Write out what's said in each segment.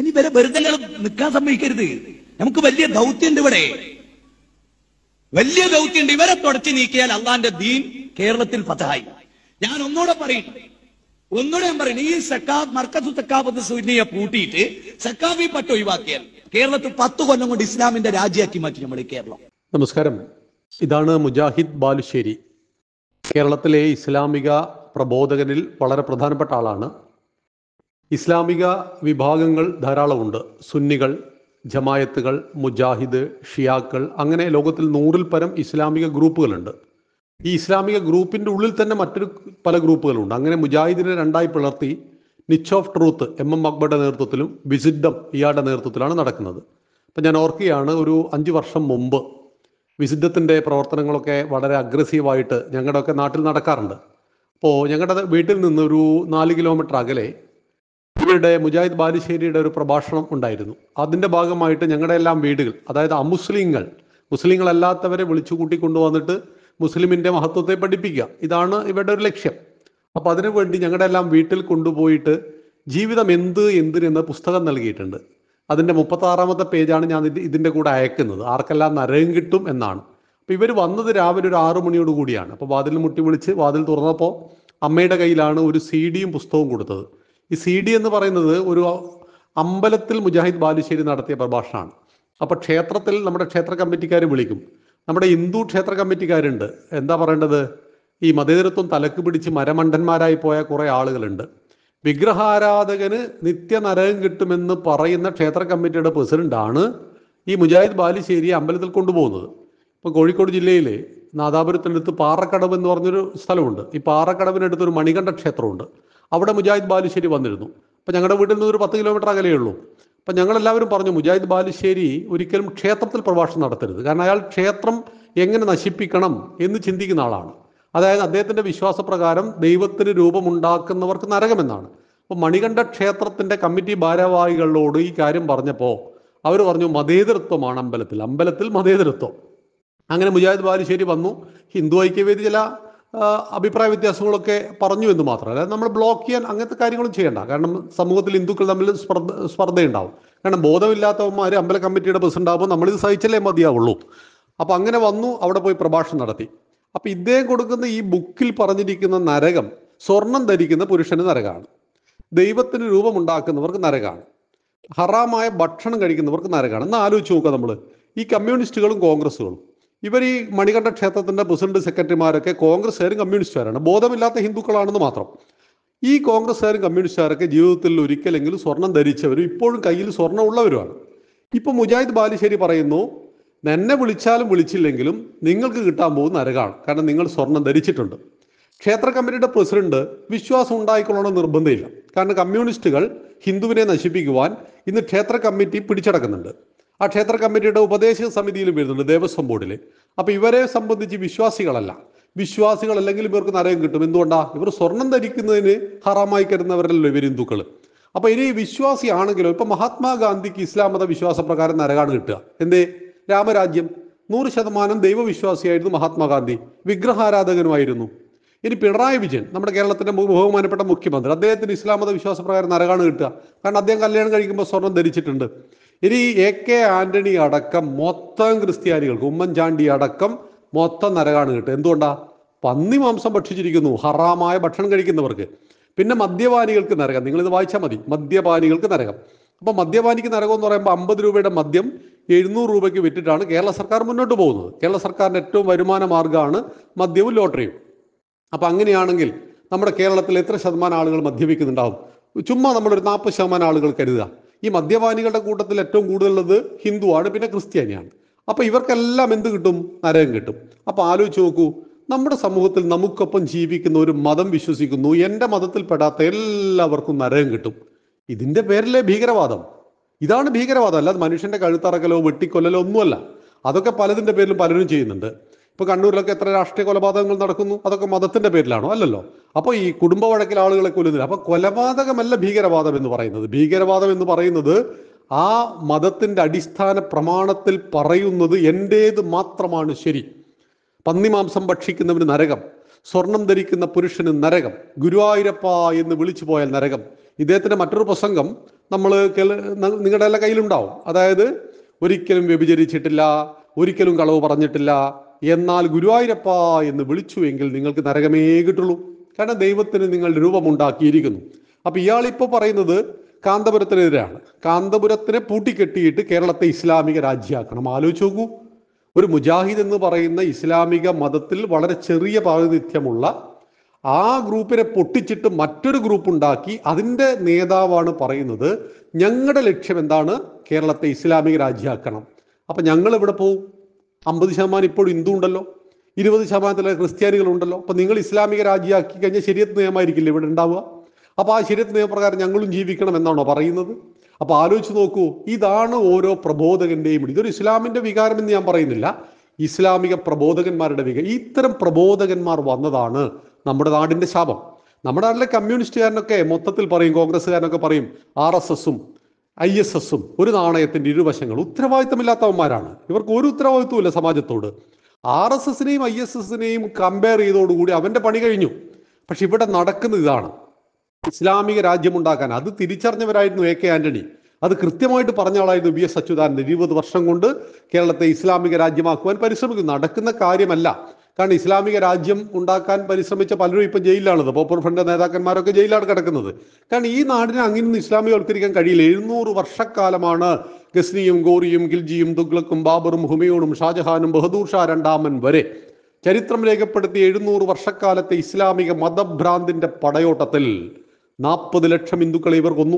ഇനി വരെ വെറുതെ നിൽക്കാൻ സമ്മതിക്കരുത്. നമുക്ക് വലിയ ദൗത്യമുണ്ട് ഇവിടെ. വലിയ ദൗത്യമുണ്ട്. ഇവരെ തുടച്ചു നീക്കിയാൽ അള്ളാന്റെ ദീൻ കേരളത്തിൽ ഫതഹായി ഞാൻ ഒന്നുകൂടെ പറയും. ഒന്നുകൂടെ ഞാൻ പറയണം ഈ സക്കാ മർക്കസു സക്കാബത്ത് സുന്നിയെ പൂട്ടിയിട്ട് സക്കാബി പട്ട് ഒഴിവാക്കിയാൽ കേരളത്തിൽ പത്ത് കൊല്ലം കൊണ്ട് ഇസ്ലാമിന്റെ രാജ്യമാക്കി മാറ്റി നമ്മുടെ കേരളം. നമസ്കാരം. ഇതാണ് മുജാഹിദ് ബാലുശ്ശേരി. കേരളത്തിലെ ഇസ്ലാമിക പ്രബോധകനിൽ വളരെ പ്രധാനപ്പെട്ട ആളാണ്. ഇസ്ലാമിക വിഭാഗങ്ങൾ ധാരാളമുണ്ട്. സുന്നികൾ ജമായത്തുകൾ മുജാഹിദ് ഷിയാക്കൾ അങ്ങനെ ലോകത്തിൽ നൂറിൽ പരം ഇസ്ലാമിക ഗ്രൂപ്പുകളുണ്ട്. ഈ ഇസ്ലാമിക ഗ്രൂപ്പിന്റെ ഉള്ളിൽ തന്നെ മറ്റൊരു പല ഗ്രൂപ്പുകളുണ്ട്. അങ്ങനെ മുജാഹിദിനെ രണ്ടായി പിളർത്തി niche of truth M M അക്ബറുടെ നേതൃത്വത്തിലും വിസിഡം ഇയാളുടെ നേതൃത്വത്തിലാണ് നടക്കുന്നത്. അപ്പം ഞാൻ ഓർക്കുകയാണ് ഒരു അഞ്ച് വർഷം മുമ്പ് വിസിദ്ധത്തിന്റെ പ്രവർത്തനങ്ങളൊക്കെ വളരെ അഗ്രസീവായിട്ട് ഞങ്ങളുടെയൊക്കെ നാട്ടിൽ നടക്കാറുണ്ട്. അപ്പോൾ ഞങ്ങളുടെ വീട്ടിൽ നിന്ന് ഒരു നാല് കിലോമീറ്റർ അകലെ ഇവരുടെ മുജാഹിദ് ബാലുശ്ശേരിയുടെ ഒരു പ്രഭാഷണം ഉണ്ടായിരുന്നു. അതിന്റെ ഭാഗമായിട്ട് ഞങ്ങളുടെ എല്ലാം വീടുകൾ അതായത് അമുസ്ലിങ്ങൾ മുസ്ലിങ്ങളല്ലാത്തവരെ വിളിച്ചു കൂട്ടി കൊണ്ടുവന്നിട്ട് മുസ്ലിമിന്റെ മഹത്വത്തെ പഠിപ്പിക്കുക. ഇതാണ് ഇവരുടെ ഒരു ലക്ഷ്യം. അപ്പോൾ അതിനുവേണ്ടി ഞങ്ങളുടെ എല്ലാം വീട്ടിൽ കൊണ്ടുപോയിട്ട് ജീവിതം എന്ത് എന്തിന് എന്ന പുസ്തകം നൽകിയിട്ടുണ്ട്. അതിന്റെ മുപ്പത്താറാമത്തെ പേജാണ് ഞാൻ ഇതിന്റെ കൂടെ അയക്കുന്നത്. ആർക്കെല്ലാം നരകം കിട്ടും എന്നാണ്. അപ്പോൾ ഇവർ വന്നത് രാവിലെ ഒരു ആറു മണിയോട് കൂടിയാണ്. അപ്പോൾ വാതിൽ മുട്ടി വിളിച്ച് വാതിൽ തുറന്നപ്പോൾ അമ്മയുടെ കയ്യിലാണ് ഒരു സി ഡിയും പുസ്തകവും കൊടുത്തത്. ഈ സി ഡി എന്ന് പറയുന്നത് ഒരു അമ്പലത്തിൽ മുജാഹിദ് ബാലുശ്ശേരി നടത്തിയ പ്രഭാഷണമാണ്. അപ്പോൾ ക്ഷേത്രത്തിൽ നമ്മുടെ ക്ഷേത്ര കമ്മിറ്റിക്കാർ വിളിക്കും. നമ്മുടെ ഹിന്ദു ക്ഷേത്ര കമ്മിറ്റിക്കാരുണ്ട്. എന്താ പറയേണ്ടത്? ഈ മതേതരത്വം തലക്ക് പിടിച്ച് മരമണ്ടന്മാരായി പോയ കുറേ ആളുകളുണ്ട്. വിഗ്രഹാരാധകന് നിത്യനരകം കിട്ടുമെന്ന് പറയുന്ന ക്ഷേത്ര കമ്മിറ്റിയുടെ പ്രസിഡന്റാണ് ഈ മുജാഹിദ് ബാലുശ്ശേരി അമ്പലത്തിൽ കൊണ്ടുപോകുന്നത്. ഇപ്പോൾ കോഴിക്കോട് ജില്ലയിലെ നാദാപുരത്തിനടുത്ത് പാറക്കടവ് എന്ന് പറഞ്ഞൊരു സ്ഥലമുണ്ട്. ഈ പാറക്കടവിനടുത്ത് ഒരു മണികണ്ഠ ക്ഷേത്രമുണ്ട്. അവിടെ മുജാഹിദ് ബാലുശ്ശേരി വന്നിരുന്നു. അപ്പം ഞങ്ങളുടെ വീട്ടിൽ നിന്ന് ഒരു പത്ത് കിലോമീറ്റർ അകലേ ഉള്ളൂ. അപ്പം ഞങ്ങളെല്ലാവരും പറഞ്ഞു മുജാഹിദ് ബാലുശ്ശേരി ഒരിക്കലും ക്ഷേത്രത്തിൽ പ്രഭാഷണം നടത്തരുത്. കാരണം അയാൾ ക്ഷേത്രം എങ്ങനെ നശിപ്പിക്കണം എന്ന് ചിന്തിക്കുന്ന ആളാണ്. അതായത് അദ്ദേഹത്തിന്റെ വിശ്വാസപ്രകാരം ദൈവത്തിന് രൂപമുണ്ടാക്കുന്നവർക്ക് നരകമെന്നാണ്. അപ്പോൾ മണികണ്ഠ ക്ഷേത്രത്തിന്റെ കമ്മിറ്റി ഭാരവാഹികളോട് ഈ കാര്യം പറഞ്ഞപ്പോൾ അവർ പറഞ്ഞു മതേതരത്വമാണ് അമ്പലത്തിൽ. അമ്പലത്തിൽ മതേതരത്വം. അങ്ങനെ മുജാഹിദ് ബാലുശ്ശേരി വന്നു. ഹിന്ദു ഐക്യവേദി ചില അഭിപ്രായ വ്യത്യാസങ്ങളൊക്കെ പറഞ്ഞു എന്ന് മാത്രം അതായത് നമ്മൾ ബ്ലോക്ക് ചെയ്യാൻ അങ്ങനത്തെ കാര്യങ്ങളും ചെയ്യണ്ട. കാരണം സമൂഹത്തിൽ ഹിന്ദുക്കൾ തമ്മിൽ സ്പർദ്ധ സ്പർദ്ധയുണ്ടാവും. കാരണം ബോധമില്ലാത്തവന്മാർ അമ്പല കമ്മിറ്റിയുടെ പ്രസിഡന്റ് ആകുമ്പോൾ നമ്മളിത് സഹിച്ചല്ലേ മതിയാവുള്ളൂ. അപ്പോൾ അങ്ങനെ വന്നു അവിടെ പോയി പ്രഭാഷണം നടത്തി. അപ്പൊ ഇദ്ദേഹം കൊടുക്കുന്ന ഈ ബുക്കിൽ പറഞ്ഞിരിക്കുന്ന നരകം സ്വർണം ധരിക്കുന്ന പുരുഷന് നരകമാണ് ദൈവത്തിന് രൂപമുണ്ടാക്കുന്നവർക്ക് നരകമാണ് ഹറാമായ ഭക്ഷണം കഴിക്കുന്നവർക്ക് നരകമാണ് എന്ന് ആലോചിച്ച് നോക്കുക നമ്മൾ ഈ കമ്മ്യൂണിസ്റ്റുകളും കോൺഗ്രസ്സുകളും. ഇവർ ഈ മണികണ്ഠ ക്ഷേത്രത്തിന്റെ പ്രസിഡന്റ് സെക്രട്ടറിമാരൊക്കെ കോൺഗ്രസ്സുകാരും കമ്മ്യൂണിസ്റ്റുകാരാണ്. ബോധമില്ലാത്ത ഹിന്ദുക്കളാണെന്ന് മാത്രം. ഈ കോൺഗ്രസ്സുകാരും കമ്മ്യൂണിസ്റ്റുകാരൊക്കെ ജീവിതത്തിൽ ഒരിക്കലെങ്കിലും സ്വർണം ധരിച്ചവരും ഇപ്പോഴും കയ്യിൽ സ്വർണം ഉള്ളവരുമാണ് ഇപ്പൊ മുജാഹിദ് ബാലുശ്ശേരി പറയുന്നു എന്നെ വിളിച്ചാലും വിളിച്ചില്ലെങ്കിലും നിങ്ങൾക്ക് കിട്ടാൻ പോകുന്ന നരകാണ് കാരണം നിങ്ങൾ സ്വർണം ധരിച്ചിട്ടുണ്ട്. ക്ഷേത്ര കമ്മിറ്റിയുടെ പ്രസിഡന്റ് വിശ്വാസം ഉണ്ടായിക്കൊള്ളണം നിർബന്ധമില്ല. കാരണം കമ്മ്യൂണിസ്റ്റുകൾ ഹിന്ദുവിനെ നശിപ്പിക്കുവാൻ ഇന്ന് ക്ഷേത്ര കമ്മിറ്റി പിടിച്ചടക്കുന്നുണ്ട്. ആ ക്ഷേത്ര കമ്മിറ്റിയുടെ ഉപദേശക സമിതിയിലും വരുന്നുണ്ട് ദേവസ്വം ബോർഡിൽ അപ്പൊ ഇവരെ സംബന്ധിച്ച് വിശ്വാസികളല്ല. വിശ്വാസികൾ അല്ലെങ്കിൽ ഇവർക്ക് നരകം കിട്ടും. എന്തുകൊണ്ടാ? ഇവർ സ്വർണം ധരിക്കുന്നതിന് ഹറാമായി കരുതുന്നവരല്ലോ ഇവർ ഹിന്ദുക്കൾ അപ്പൊ ഇനി വിശ്വാസിയാണെങ്കിലോ ഇപ്പൊ മഹാത്മാഗാന്ധിക്ക് ഇസ്ലാം മത വിശ്വാസ പ്രകാരം നരകാണ് കിട്ടുക. എന്തേ? രാമരാജ്യം. നൂറ് ശതമാനം ദൈവവിശ്വാസിയായിരുന്നു മഹാത്മാഗാന്ധി. വിഗ്രഹാരാധകനുമായിരുന്നു. ഇനി പിണറായി വിജയൻ നമ്മുടെ കേരളത്തിന്റെ ബഹുമാനപ്പെട്ട മുഖ്യമന്ത്രി അദ്ദേഹത്തിന് ഇസ്ലാം മത വിശ്വാസ പ്രകാരം നരകാണ് കിട്ടുക. കാരണം അദ്ദേഹം കല്യാണം കഴിക്കുമ്പോൾ സ്വർണം ധരിച്ചിട്ടുണ്ട്. ഇനി എ കെ ആന്റണി അടക്കം മൊത്തം ക്രിസ്ത്യാനികൾക്ക് ഉമ്മൻചാണ്ടി അടക്കം മൊത്തം നരകാണ് കിട്ടുക. എന്തുകൊണ്ടാ? പന്നി മാംസം ഭക്ഷിച്ചിരിക്കുന്നു ഹറാമായ ഭക്ഷണം കഴിക്കുന്നവർക്ക്. പിന്നെ മദ്യപാനികൾക്ക് നരകം. ഇത് വായിച്ചാൽ മതി. മദ്യപാനികൾക്ക് നരകം. അപ്പോൾ മദ്യപാനിക്ക് നരകം എന്ന് പറയുമ്പോൾ അമ്പത് രൂപയുടെ മദ്യം എഴുന്നൂറ് രൂപയ്ക്ക് വിറ്റിട്ടാണ് കേരള സർക്കാർ മുന്നോട്ട് പോകുന്നത്. കേരള സർക്കാരിന്റെ ഏറ്റവും വരുമാന മാർഗമാണ് മദ്യവും ലോട്ടറിയും. അപ്പോൾ അങ്ങനെയാണെങ്കിൽ നമ്മുടെ കേരളത്തിൽ എത്ര ശതമാനം ആളുകൾ മദ്യപിക്കുന്നുണ്ടാവും? ചുമ്മാ നമ്മളൊരു നാൽപ്പത് ശതമാനം ആളുകൾ കരുതുക. ഈ മദ്യപാനികളുടെ കൂട്ടത്തിൽ ഏറ്റവും കൂടുതലുള്ളത് ഹിന്ദുവാണ് പിന്നെ ക്രിസ്ത്യാനിയാണ്. അപ്പോൾ ഇവർക്കെല്ലാം എന്ത് കിട്ടും? നരകം കിട്ടും. അപ്പോൾ ആലോചിച്ച് നോക്കൂ നമ്മുടെ സമൂഹത്തിൽ നമുക്കൊപ്പം ജീവിക്കുന്ന ഒരു മതം വിശ്വസിക്കുന്നു എന്റെ മതത്തിൽ പെടാത്ത എല്ലാവർക്കും നരകം കിട്ടും. ഇതിന്റെ പേരിലെ ഭീകരവാദം. ഇതാണ് ഭീകരവാദം. അല്ലാതെ മനുഷ്യന്റെ കഴുത്തറക്കലോ വെട്ടിക്കൊല്ലലോ ഒന്നുമല്ല. അതൊക്കെ പലതിന്റെ പേരിലും പലരും ചെയ്യുന്നുണ്ട്. ഇപ്പൊ കണ്ണൂരിലൊക്കെ എത്ര രാഷ്ട്രീയ കൊലപാതകങ്ങൾ നടക്കുന്നു? അതൊക്കെ മതത്തിന്റെ പേരിലാണോ? അല്ലല്ലോ. അപ്പോൾ ഈ കുടുംബ വഴക്കിൽ ആളുകളെ കൊല്ലുന്നില്ല. അപ്പോൾ കൊലപാതകമല്ല ഭീകരവാദം എന്ന് പറയുന്നത്. ഭീകരവാദം എന്ന് പറയുന്നത് ആ മതത്തിന്റെ അടിസ്ഥാന പ്രമാണത്തിൽ പറയുന്നത് എന്റേത് മാത്രമാണ് ശരി. പന്നിമാംസം ഭക്ഷിക്കുന്നവന് നരകം സ്വർണം ധരിക്കുന്ന പുരുഷന് നരകം ഗുരുവായൂരപ്പ എന്ന് വിളിച്ചു പോയാൽ നരകം. ഇദ്ദേഹത്തിന്റെ മറ്റൊരു പ്രസംഗം നമ്മൾ നിങ്ങളുടെ എല്ലാ കയ്യിലുണ്ടാവും. അതായത് ഒരിക്കലും വ്യഭിചരിച്ചിട്ടില്ല ഒരിക്കലും കളവ് പറഞ്ഞിട്ടില്ല എന്നാൽ ഗുരുവായൂരപ്പ എന്ന് വിളിച്ചു എങ്കിൽ നിങ്ങൾക്ക് നരകമേ കിട്ടുള്ളൂ. കാരണം ദൈവത്തിന് നിങ്ങൾ രൂപമുണ്ടാക്കിയിരിക്കുന്നു അപ്പൊ ഇയാൾ ഇപ്പോൾ പറയുന്നത് കാന്തപുരത്തിനെതിരാണ്. കാന്തപുരത്തിനെ പൂട്ടിക്കെട്ടിയിട്ട് കേരളത്തെ ഇസ്ലാമിക രാജ്യമാക്കണം ആലോചിച്ച് നോക്കൂ. ഒരു മുജാഹിദ് എന്ന് പറയുന്ന ഇസ്ലാമിക മതത്തിൽ വളരെ ചെറിയ പ്രാതിനിധ്യമുള്ള ആ ഗ്രൂപ്പിനെ പൊട്ടിച്ചിട്ട് മറ്റൊരു ഗ്രൂപ്പ് ഉണ്ടാക്കി അതിന്റെ നേതാവാണ് പറയുന്നത്. ഞങ്ങളുടെ ലക്ഷ്യം എന്താണ്? കേരളത്തെ ഇസ്ലാമിക രാജ്യമാക്കണം അപ്പം ഞങ്ങൾ എവിടെ പോവും? അമ്പത് ശതമാനം ഇപ്പോൾ ഹിന്ദു ഉണ്ടല്ലോ. ഇരുപത് ശതമാനത്തിലെ ക്രിസ്ത്യാനികളുണ്ടല്ലോ. അപ്പം നിങ്ങൾ ഇസ്ലാമിക രാജ്യമാക്കി കഴിഞ്ഞാൽ ശരിയത്ത് നിയമമായിരിക്കില്ല ഇവിടെ ഉണ്ടാവുക? അപ്പോൾ ആ ശരിയത്ത് നിയമപ്രകാരം ഞങ്ങളും ജീവിക്കണം എന്നാണോ പറയുന്നത്? അപ്പോൾ ആലോചിച്ച് നോക്കൂ ഇതാണ് ഓരോ പ്രബോധകന്റെയും ഇതൊരു ഇസ്ലാമിന്റെ വികാരം എന്ന് ഞാൻ പറയുന്നില്ല. ഇസ്ലാമിക പ്രബോധകന്മാരുടെ വികാരം ഇത്തരം പ്രബോധകന്മാർ വന്നതാണ് നമ്മുടെ നാടിന്റെ ശാപം. നമ്മുടെ നാട്ടിലെ കമ്മ്യൂണിസ്റ്റുകാരനൊക്കെ മൊത്തത്തിൽ പറയും കോൺഗ്രസ്സുകാരനൊക്കെ പറയും ആർ എസ് എസും ഐ എസ് എസും ഒരു നാണയത്തിന്റെ ഇരുവശങ്ങൾ ഉത്തരവാദിത്തമില്ലാത്തവന്മാരാണ്. ഇവർക്ക് ഒരു ഉത്തരവാദിത്വമില്ല സമാജത്തോട്. ആർ എസ് എസിനെയും ഐ എസ് എസിനെയും കമ്പയർ ചെയ്തോടുകൂടി അവന്റെ പണി കഴിഞ്ഞു. പക്ഷെ ഇവിടെ നടക്കുന്നത് ഇതാണ്. ഇസ്ലാമിക രാജ്യമുണ്ടാക്കാൻ അത് തിരിച്ചറിഞ്ഞവരായിരുന്നു എ കെ ആന്റണി. അത് കൃത്യമായിട്ട് പറഞ്ഞ ആളായിരുന്നു വി എസ് അച്യുതാനന്ദൻ. ഇരുപത് വർഷം കൊണ്ട് കേരളത്തെ ഇസ്ലാമിക രാജ്യമാക്കുവാൻ പരിശ്രമിക്കുന്നു. നടക്കുന്ന കാര്യമല്ല. കാരണം ഇസ്ലാമിക രാജ്യം ഉണ്ടാക്കാൻ പരിശ്രമിച്ച പലരും ഇപ്പം ജയിലിലാണത് പോപ്പുലർ ഫ്രണ്ട് നേതാക്കന്മാരൊക്കെ ജയിലാണ് കിടക്കുന്നത്. കാരണം ഈ നാടിനെ അങ്ങനെ ഇസ്ലാമികവൽക്കരിക്കാൻ കഴിയില്ല. എഴുന്നൂറ് വർഷക്കാലമാണ് ഗസ്നിയും ഗോറിയും ഗിൽജിയും തുഗ്ലക്കും ബാബറും ഹുമയൂണും ഷാജഹാനും ബഹദൂർ ഷാ രണ്ടാമൻ വരെ ചരിത്രം രേഖപ്പെടുത്തിയ എഴുന്നൂറ് വർഷക്കാലത്തെ ഇസ്ലാമിക മതഭ്രാന്തിന്റെ പടയോട്ടത്തിൽ നാൽപ്പത് ലക്ഷം ഹിന്ദുക്കളെ ഇവർ കൊന്നു.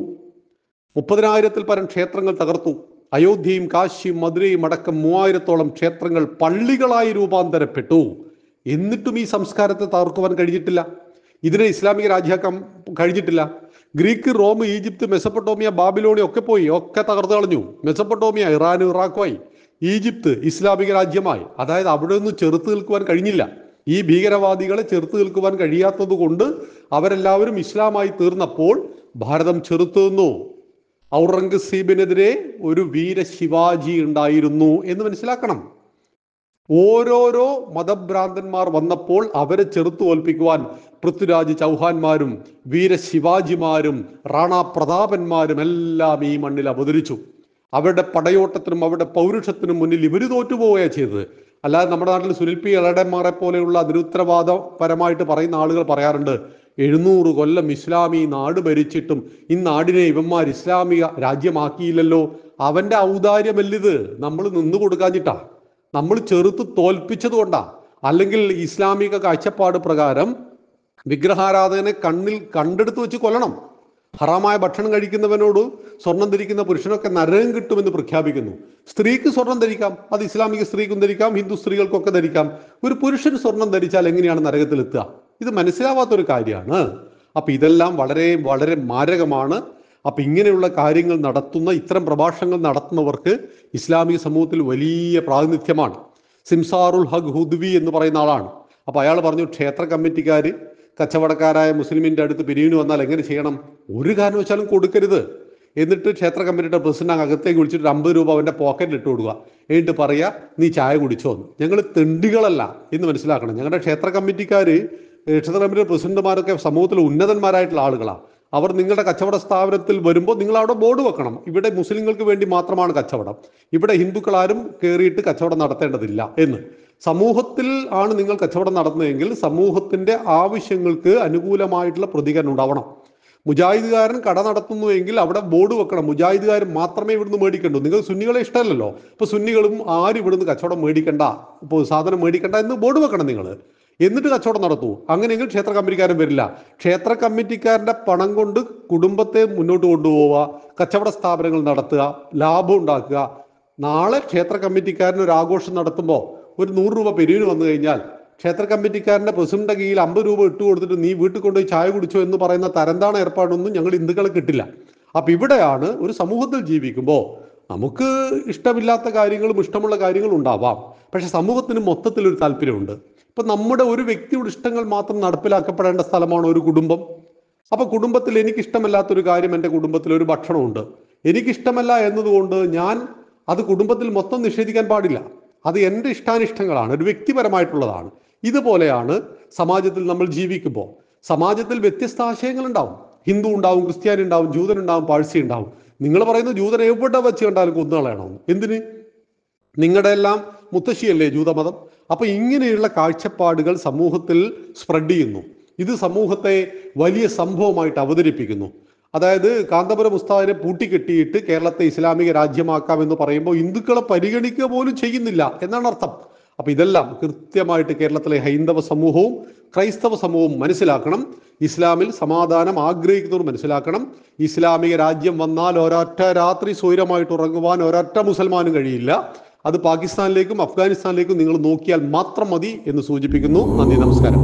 മുപ്പതിനായിരത്തിൽ പരം ക്ഷേത്രങ്ങൾ തകർത്തു. അയോധ്യയും കാശിയും മധുരയും അടക്കം മൂവായിരത്തോളം ക്ഷേത്രങ്ങൾ പള്ളികളായി രൂപാന്തരപ്പെട്ടു. എന്നിട്ടും ഈ സംസ്കാരത്തെ തകർക്കുവാൻ കഴിഞ്ഞിട്ടില്ല. ഇതിനെ ഇസ്ലാമിക രാജ്യാക്കാൻ കഴിഞ്ഞിട്ടില്ല. ഗ്രീക്ക് റോം ഈജിപ്ത് മെസപ്പൊട്ടോമിയ ബാബിലോണി ഒക്കെ പോയി. ഒക്കെ തകർത്ത് കളഞ്ഞു. Mesopotamia Iran ഇറാഖുമായി. ഈജിപ്ത് ഇസ്ലാമിക രാജ്യമായി. അതായത് അവിടെ ഒന്നും ചെറുത്ത് നിൽക്കുവാൻ കഴിഞ്ഞില്ല. ഈ ഭീകരവാദികളെ ചെറുത്ത് നിൽക്കുവാൻ കഴിയാത്തത് കൊണ്ട് അവരെല്ലാവരും ഇസ്ലാമായി തീർന്നപ്പോൾ ഭാരതം ചെറുത്തു നിന്നു. ഔറംഗസീബിനെതിരെ ഒരു വീര ശിവാജി ഉണ്ടായിരുന്നു എന്ന് മനസ്സിലാക്കണം. ഓരോരോ മതഭ്രാന്തന്മാർ വന്നപ്പോൾ അവരെ ചെറുത്തു തോൽപ്പിക്കുവാൻ പൃഥ്വിരാജ് ചൗഹാന്മാരും വീര ശിവാജിമാരും റാണാ പ്രതാപന്മാരും എല്ലാം ഈ മണ്ണിൽ അവതരിച്ചു. അവരുടെ പടയോട്ടത്തിനും അവരുടെ പൗരുഷത്തിനും മുന്നിൽ ഇവർ തോറ്റുപോവുകയാണ് ചെയ്തത്. അല്ലാതെ നമ്മുടെ നാട്ടിൽ സുനിൽ പി ഇളടന്മാരെ പോലെയുള്ള അതിരുത്തരവാദപരമായിട്ട് പറയുന്ന ആളുകൾ പറയാറുണ്ട് എഴുന്നൂറ് കൊല്ലം ഇസ്ലാമി നാട് ഭരിച്ചിട്ടും ഈ നാടിനെ ഇവന്മാർ ഇസ്ലാമിക രാജ്യമാക്കിയില്ലല്ലോ. അവന്റെ ഔദാര്യമല്ലിത് നമ്മൾ നിന്നു കൊടുക്കാഞ്ഞിട്ടാ. നമ്മൾ ചെറുത്ത് തോൽപ്പിച്ചത് കൊണ്ടാ. അല്ലെങ്കിൽ ഇസ്ലാമിക കാഴ്ചപ്പാട് പ്രകാരം വിഗ്രഹാരാധകനെ കണ്ണിൽ കണ്ടെടുത്ത് വെച്ച് കൊല്ലണം. ഹറാമായ ഭക്ഷണം കഴിക്കുന്നവനോട് സ്വർണം ധരിക്കുന്ന പുരുഷനൊക്കെ നരകം കിട്ടുമെന്ന് പ്രഖ്യാപിക്കുന്നു. സ്ത്രീക്ക് സ്വർണം ധരിക്കാം അത് ഇസ്ലാമിക സ്ത്രീക്കും ധരിക്കാം ഹിന്ദു സ്ത്രീകൾക്കൊക്കെ ധരിക്കാം. ഒരു പുരുഷൻ സ്വർണം ധരിച്ചാൽ എങ്ങനെയാണ് നരകത്തിലെത്തുക? ഇത് മനസ്സിലാവാത്തൊരു കാര്യമാണ്. അപ്പൊ ഇതെല്ലാം വളരെ വളരെ മാരകമാണ്. അപ്പൊ ഇങ്ങനെയുള്ള കാര്യങ്ങൾ നടത്തുന്ന ഇത്തരം പ്രഭാഷണങ്ങൾ നടത്തുന്നവർക്ക് ഇസ്ലാമിക സമൂഹത്തിൽ വലിയ പ്രാതിനിധ്യമാണ്. സിംസാറുൽ ഹഗ് ഹുദ്വി എന്ന് പറയുന്ന ആളാണ്. അപ്പൊ അയാൾ പറഞ്ഞു ക്ഷേത്ര കമ്മിറ്റിക്കാർ കച്ചവടക്കാരായ മുസ്ലിമിന്റെ അടുത്ത് പിരിവിന് വന്നാൽ എങ്ങനെ ചെയ്യണം? ഒരു കാരണവശാലും കൊടുക്കരുത്. എന്നിട്ട് ക്ഷേത്ര കമ്മിറ്റിയുടെ പ്രസിഡന്റ് അകത്തേക്ക് വിളിച്ചിട്ട് അമ്പത് രൂപ അവന്റെ പോക്കറ്റിൽ ഇട്ട് കൊടുക്കുക. എന്നിട്ട് പറയാ നീ ചായ കുടിച്ചോ എന്ന്. ഞങ്ങൾ തെണ്ടികളല്ല എന്ന് മനസ്സിലാക്കണം. ഞങ്ങളുടെ ക്ഷേത്ര കമ്മിറ്റിക്കാര് ക്ഷേത്ര കമ്മിറ്റി പ്രസിഡന്റുമാരൊക്കെ സമൂഹത്തിൽ ഉന്നതന്മാരായിട്ടുള്ള ആളുകളാണ് അവർ നിങ്ങളുടെ കച്ചവട സ്ഥാപനത്തിൽ വരുമ്പോൾ നിങ്ങൾ അവിടെ ബോർഡ് വെക്കണം. ഇവിടെ മുസ്ലിങ്ങൾക്ക് വേണ്ടി മാത്രമാണ് കച്ചവടം. ഇവിടെ ഹിന്ദുക്കൾ ആരും കയറിയിട്ട് കച്ചവടം നടത്തേണ്ടതില്ല എന്ന്. സമൂഹത്തിൽ ആണ് നിങ്ങൾ കച്ചവടം നടത്തുന്നതെങ്കിൽ സമൂഹത്തിന്റെ ആവശ്യങ്ങൾക്ക് അനുകൂലമായിട്ടുള്ള പ്രതികരണം ഉണ്ടാവണം. മുജാഹിദുകാരൻ കട നടത്തുന്നുവെങ്കിൽ അവിടെ ബോർഡ് വെക്കണം. മുജാഹിദുകാരൻ മാത്രമേ ഇവിടുന്ന് മേടിക്കണ്ടൂ. നിങ്ങൾ സുന്നികളെ ഇഷ്ടമല്ലല്ലോ. ഇപ്പൊ സുന്നികളും ആരും ഇവിടുന്ന് കച്ചവടം മേടിക്കണ്ട. ഇപ്പോൾ സാധനം മേടിക്കണ്ട എന്ന് ബോർഡ് വെക്കണം നിങ്ങൾ. എന്നിട്ട് കച്ചവടം നടത്തൂ അങ്ങനെയെങ്കിൽ ക്ഷേത്ര കമ്മിറ്റിക്കാരൻ വരില്ല. ക്ഷേത്ര കമ്മിറ്റിക്കാരന്റെ പണം കൊണ്ട് കുടുംബത്തെ മുന്നോട്ട് കൊണ്ടുപോവുക കച്ചവട സ്ഥാപനങ്ങൾ നടത്തുക ലാഭം ഉണ്ടാക്കുക. നാളെ ക്ഷേത്ര കമ്മിറ്റിക്കാരൻ ഒരു ആഘോഷം നടത്തുമ്പോൾ ഒരു നൂറ് രൂപ പെരുവിന് വന്നു കഴിഞ്ഞാൽ ക്ഷേത്ര കമ്മിറ്റിക്കാരന്റെ പ്രസിഡന്റ് കീഴിൽ അമ്പത് രൂപ ഇട്ട് കൊടുത്തിട്ട് നീ വീട്ടിൽ കൊണ്ടുപോയി ചായ കുടിച്ചോ എന്ന് പറയുന്ന തരന്താണ് ഏർപ്പാടൊന്നും ഞങ്ങൾ ഹിന്ദുക്കളെ കിട്ടില്ല. അപ്പൊ ഇവിടെയാണ് ഒരു സമൂഹത്തിൽ ജീവിക്കുമ്പോൾ നമുക്ക് ഇഷ്ടമില്ലാത്ത കാര്യങ്ങളും ഇഷ്ടമുള്ള കാര്യങ്ങളും ഉണ്ടാവാം. പക്ഷെ സമൂഹത്തിന് മൊത്തത്തിൽ ഒരു താല്പര്യമുണ്ട്. ഇപ്പൊ നമ്മുടെ ഒരു വ്യക്തിയുടെ ഇഷ്ടങ്ങൾ മാത്രം നടപ്പിലാക്കപ്പെടേണ്ട സ്ഥലമാണ് ഒരു കുടുംബം. അപ്പൊ കുടുംബത്തിൽ എനിക്ക് ഇഷ്ടമല്ലാത്ത ഒരു കാര്യം എന്റെ കുടുംബത്തിൽ ഒരു ഭക്ഷണമുണ്ട്. എനിക്കിഷ്ടമല്ല എന്നതുകൊണ്ട് ഞാൻ അത് കുടുംബത്തിൽ മൊത്തം നിഷേധിക്കാൻ പാടില്ല. അത് എന്റെ ഇഷ്ടാനിഷ്ടങ്ങളാണ് ഒരു വ്യക്തിപരമായിട്ടുള്ളതാണ്. ഇതുപോലെയാണ് സമാജത്തിൽ നമ്മൾ ജീവിക്കുമ്പോൾ. സമാജത്തിൽ വ്യത്യസ്ത ആശയങ്ങൾ ഉണ്ടാവും ഹിന്ദു ഉണ്ടാവും ക്രിസ്ത്യാനി ഉണ്ടാവും ജൂതൻ ഉണ്ടാവും പാഴ്സി ഉണ്ടാവും. നിങ്ങൾ പറയുന്ന ജൂതൻ എവിടെ വെച്ച് കണ്ടാലും കൊന്നുകളയണമെന്ന്. എന്തിന്? നിങ്ങളുടെ എല്ലാം മുത്തശ്ശിയല്ലേ ജൂതമതം? അപ്പൊ ഇങ്ങനെയുള്ള കാഴ്ചപ്പാടുകൾ സമൂഹത്തിൽ സ്പ്രെഡ് ചെയ്യുന്നു. ഇത് സമൂഹത്തെ വലിയ സംഭവമായിട്ട് അവതരിപ്പിക്കുന്നു. അതായത് കാന്തപുരം ഉസ്താദിനെ പൂട്ടിക്കെട്ടിയിട്ട് കേരളത്തെ ഇസ്ലാമിക രാജ്യമാക്കാം എന്ന് പറയുമ്പോൾ ഹിന്ദുക്കളെ പരിഗണിക്കുക പോലും ചെയ്യുന്നില്ല എന്നാണ് അർത്ഥം. അപ്പൊ ഇതെല്ലാം കൃത്യമായിട്ട് കേരളത്തിലെ ഹൈന്ദവ സമൂഹവും ക്രൈസ്തവ സമൂഹവും മനസ്സിലാക്കണം. ഇസ്ലാമിൽ സമാധാനം ആഗ്രഹിക്കുന്നവർ മനസ്സിലാക്കണം. ഇസ്ലാമിക രാജ്യം വന്നാൽ ഒരൊറ്റ രാത്രി സ്വൈരമായിട്ട് ഉറങ്ങുവാൻ ഒരൊറ്റ മുസൽമാനും കഴിയില്ല. അത് പാകിസ്ഥാനിലേക്കും അഫ്ഗാനിസ്ഥാനിലേക്കും നിങ്ങൾ നോക്കിയാൽ മാത്രം മതി എന്ന് സൂചിപ്പിക്കുന്നു. നന്ദി നമസ്കാരം.